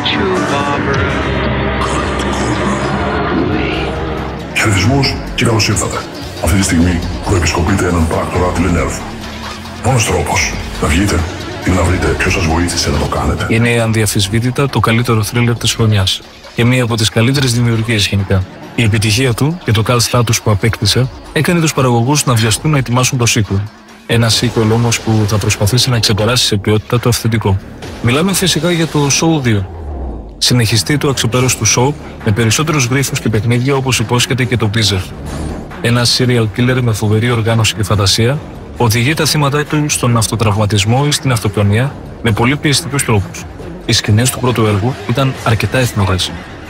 at you, Barbara. Χαιρετισμού και καλώς ήρθατε. Αυτή τη στιγμή προεπισκοπείτε έναν πράκτορα τηλενέρβ. Μόνος τρόπος να βγείτε ή να βρείτε ποιος σας βοήθησε να το κάνετε. Είναι ανδιαφυσβήτητα το καλύτερο θρίλερ της χρονιάς και μία από τις καλύτερες δημιουργίες γενικά. Η επιτυχία του και το cult status που απέκτησε έκανε τους παραγωγούς να βιαστούν να ετοιμάσουν το sequel. Ένα sequel όμως που θα προσπαθήσει να ξεπεράσει σε ποιότητα το αυθεντικό. Μιλάμε φυσικά για το Show 2. Συνεχιστεί το αξιοπέραστο show με περισσότερους γρήφου και παιχνίδια όπως υπόσχεται και το teaser. Ένα serial killer με φοβερή οργάνωση και φαντασία οδηγεί τα θύματα του στον αυτοτραυματισμό ή στην αυτοκτονία με πολύ πιεστικούς τρόπους. Οι σκηνές του πρώτου έργου ήταν αρκετά εθνικέ,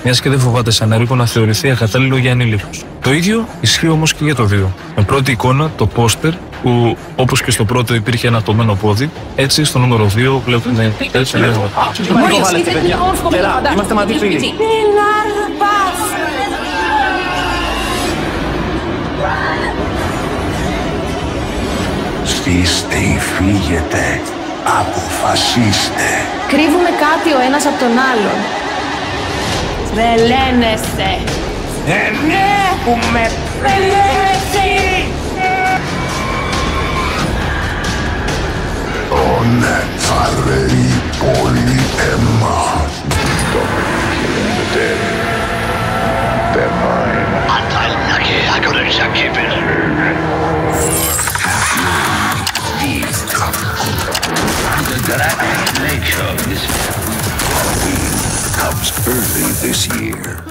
μιας και δεν φοβάται σαν έργο να θεωρηθεί ακατάλληλο για ανήλικου. Το ίδιο ισχύει όμως και για το 2. Με πρώτη εικόνα το πόστερ που όπως και στο πρώτο υπήρχε ένα τομένο πόδι, έτσι στο νούμερο 2 βλέπουμε έτσι λέγω. Είμαστε μαζί φίλοι. Στήστε ή φύγετε. Αποφασίστε. Κρύβουμε κάτι ο ένας από τον άλλον. Τρελαίνεσαι. Ε, ναι, που με τρελαίνεσαι. Ω ναι, φαρδερή πολύ αίμα. Early this year.